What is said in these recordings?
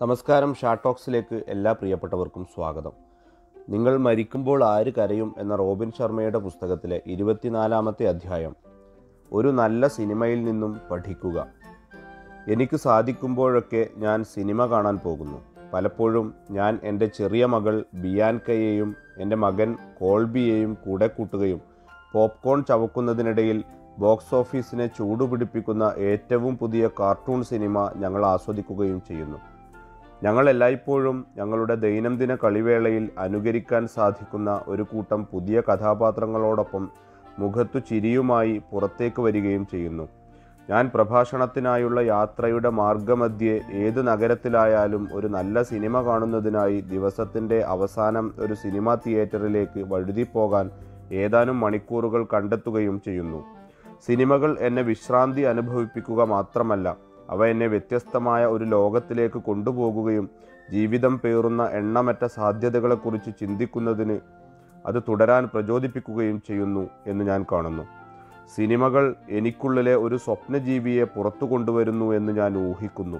നമസ്കാരം ഷാർട്ടോക്സിലേക്ക് എല്ലാ പ്രിയപ്പെട്ടവർക്കും സ്വാഗതം. നിങ്ങൾ മരിക്കുമ്പോൾ ആര് കരയും എന്ന റോബിൻ ശർമ്മയുടെ പുസ്തകത്തിലെ ഇരുപത്തിനാലാമത്തെ അധ്യായം ഒരു നല്ല സിനിമയിൽ നിന്നും പഠിക്കുക. എനിക്ക് സാധിക്കുമ്പോഴൊക്കെ ഞാൻ സിനിമ കാണാൻ പോകുന്നു. പലപ്പോഴും ഞാൻ എന്റെ ചെറിയ മകൾ ബിയാൻകയെയും എന്റെ മകൻ കോൾബിയെയും കൂടെ കൂട്ടുകയും പോപ്കോൺ ചവക്കുന്നതിനിടയിൽ ബോക്സ് ഓഫീസിനെ ചൂടുപിടിപ്പിക്കുന്ന ഏറ്റവും പുതിയ കാർട്ടൂൺ സിനിമ ഞങ്ങൾ ആസ്വദിക്കുകയും ചെയ്യുന്നു. ഞങ്ങൾ എല്ലായ്പ്പോഴും ഞങ്ങളുടെ ദൈനംദിന കളിവേളയിൽ അനുകരിക്കാൻ സാധിക്കുന്ന ഒരു കൂട്ടം പുതിയ കഥാപാത്രങ്ങളോടൊപ്പം മുഖത്തു ചിരിയുമായി പുറത്തേക്ക് വരികയും ചെയ്യുന്നു. ഞാൻ പ്രഭാഷണത്തിനായുള്ള യാത്രയുടെ മാർഗമധ്യേ ഏത് നഗരത്തിലായാലും ഒരു നല്ല സിനിമ കാണുന്നതിനായി ദിവസത്തിന്റെ അവസാനം ഒരു സിനിമാ തിയേറ്ററിലേക്ക് വഴുതിപ്പോകാൻ ഏതാനും മണിക്കൂറുകൾ കണ്ടെത്തുകയും ചെയ്യുന്നു. സിനിമകൾ എന്നെ വിശ്രാന്തി അനുഭവിപ്പിക്കുക മാത്രമല്ല അവ എന്നെ വ്യത്യസ്തമായ ഒരു ലോകത്തിലേക്ക് കൊണ്ടുപോകുകയും ജീവിതം പേറുന്ന എണ്ണമറ്റ സാധ്യതകളെക്കുറിച്ച് ചിന്തിക്കുന്നതിന് അത് തുടരാൻ പ്രചോദിപ്പിക്കുകയും ചെയ്യുന്നു എന്ന് ഞാൻ കാണുന്നു. സിനിമകൾ എനിക്കുള്ളിലെ ഒരു സ്വപ്നജീവിയെ പുറത്തു കൊണ്ടുവരുന്നു എന്ന് ഞാൻ ഊഹിക്കുന്നു.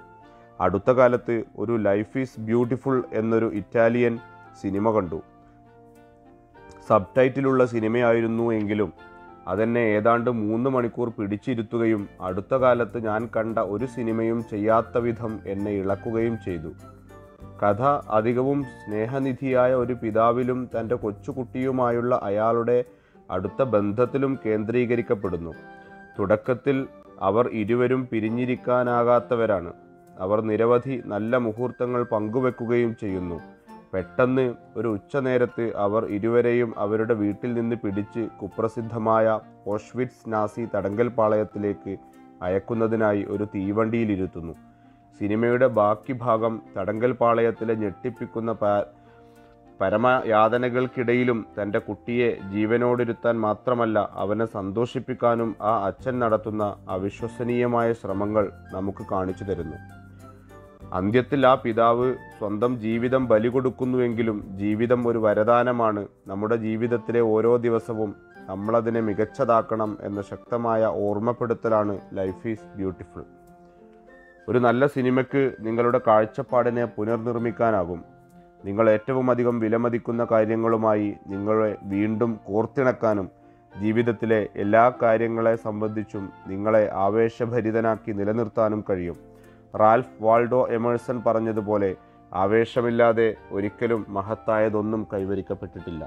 അടുത്ത കാലത്ത് ഒരു ലൈഫ് ഈസ് ബ്യൂട്ടിഫുൾ എന്നൊരു ഇറ്റാലിയൻ സിനിമ കണ്ടു. സബ് ടൈറ്റിലുള്ള സിനിമയായിരുന്നു എങ്കിലും അതെന്നെ ഏതാണ്ട് മൂന്ന് മണിക്കൂർ പിടിച്ചിരുത്തുകയും അടുത്ത കാലത്ത് ഞാൻ കണ്ട ഒരു സിനിമയും ചെയ്യാത്ത വിധം എന്നെ ഇളക്കുകയും ചെയ്തു. കഥ അധികവും സ്നേഹനിധിയായ ഒരു പിതാവിലും തന്റെ കൊച്ചുകുട്ടിയുമായുള്ള അയാളുടെ അടുത്ത ബന്ധത്തിലും കേന്ദ്രീകരിക്കപ്പെടുന്നു. തുടക്കത്തിൽ അവർ ഇരുവരും പിരിഞ്ഞിരിക്കാനാകാത്തവരാണ്. അവർ നിരവധി നല്ല മുഹൂർത്തങ്ങൾ പങ്കുവെക്കുകയും ചെയ്യുന്നു. പെട്ടെന്ന് ഒരു ഉച്ചനേരത്ത് അവർ ഇരുവരെയും അവരുടെ വീട്ടിൽ നിന്ന് പിടിച്ച് കുപ്രസിദ്ധമായ ഓഷ്വിറ്റ്സ് നാസി തടങ്കൽ പാളയത്തിലേക്ക് അയക്കുന്നതിനായി ഒരു തീവണ്ടിയിലിരുത്തുന്നു സിനിമയുടെ ബാക്കി ഭാഗം തടങ്കൽ പാളയത്തിലെ ഞെട്ടിപ്പിക്കുന്ന പരമയാതനകൾക്കിടയിലും തന്റെ കുട്ടിയെ ജീവനോടിരുത്താൻ മാത്രമല്ല അവനെ സന്തോഷിപ്പിക്കാനും ആ അച്ഛൻ നടത്തുന്ന അവിശ്വസനീയമായ ശ്രമങ്ങൾ നമുക്ക് കാണിച്ചു തരുന്നു. അന്ത്യത്തിൽ ആ പിതാവ് സ്വന്തം ജീവിതം ബലി കൊടുക്കുന്നുവെങ്കിലും ജീവിതം ഒരു വരദാനമാണ്. നമ്മുടെ ജീവിതത്തിലെ ഓരോ ദിവസവും നമ്മളതിനെ മികച്ചതാക്കണം എന്ന ശക്തമായ ഓർമ്മപ്പെടുത്തലാണ് ലൈഫ് ഈസ് ബ്യൂട്ടിഫുൾ. ഒരു നല്ല സിനിമയ്ക്ക് നിങ്ങളുടെ കാഴ്ചപ്പാടിനെ പുനർനിർമ്മിക്കാനാകും. നിങ്ങൾ ഏറ്റവും അധികം വിലമതിക്കുന്ന കാര്യങ്ങളുമായി നിങ്ങളെ വീണ്ടും കോർത്തിണക്കാനും ജീവിതത്തിലെ എല്ലാ കാര്യങ്ങളെ സംബന്ധിച്ചും നിങ്ങളെ ആവേശഭരിതനാക്കി നിലനിർത്താനും കഴിയും. റാൽഫ് വാൾഡോ എമേഴ്സൺ പറഞ്ഞതുപോലെ ആവേശമില്ലാതെ ഒരിക്കലും മഹത്തായതൊന്നും കൈവരിക്കപ്പെട്ടിട്ടില്ല.